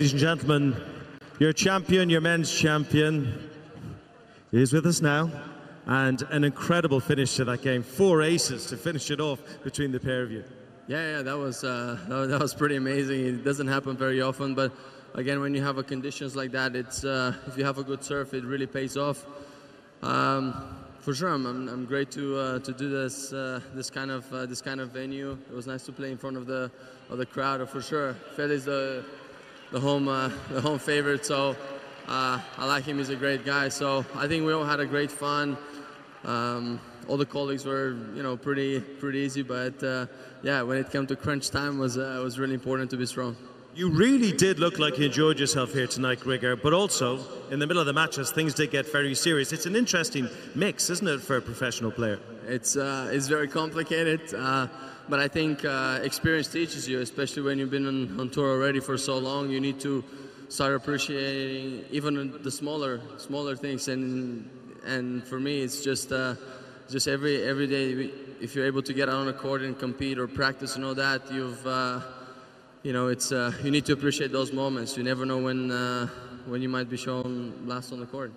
Ladies and gentlemen, your champion, your men's champion, is with us now. And an incredible finish to that game. Four aces to finish it off between the pair of you. Yeah, yeah, that was uh, that was pretty amazing. It doesn't happen very often, but again, when you have a conditions like that, it's uh, if you have a good surf, it really pays off. Um, for sure, I'm, I'm, great to uh, to do this uh, this kind of uh, this kind of venue. It was nice to play in front of the of the crowd. For sure, Feli the home uh, the home favorite, so uh, I like him. He's a great guy. So I think we all had a great fun. Um, all the colleagues were you know pretty pretty easy, but uh, yeah, when it came to crunch time, was uh, was really important to be strong. You really did look like you enjoyed yourself here tonight, Grigor, but also in the middle of the matches, things did get very serious. It's an interesting mix, isn't it, for a professional player? It's uh, it's very complicated. Uh, but I think uh, experience teaches you, especially when you've been on, on, tour already for so long. You need to start appreciating even the smaller smaller things. And and for me, it's just uh, just every every day. If you're able to get on a court and compete or practice and all that, you've uh, you know it's uh, you need to appreciate those moments. You never know when uh, when you might be shown last on the court.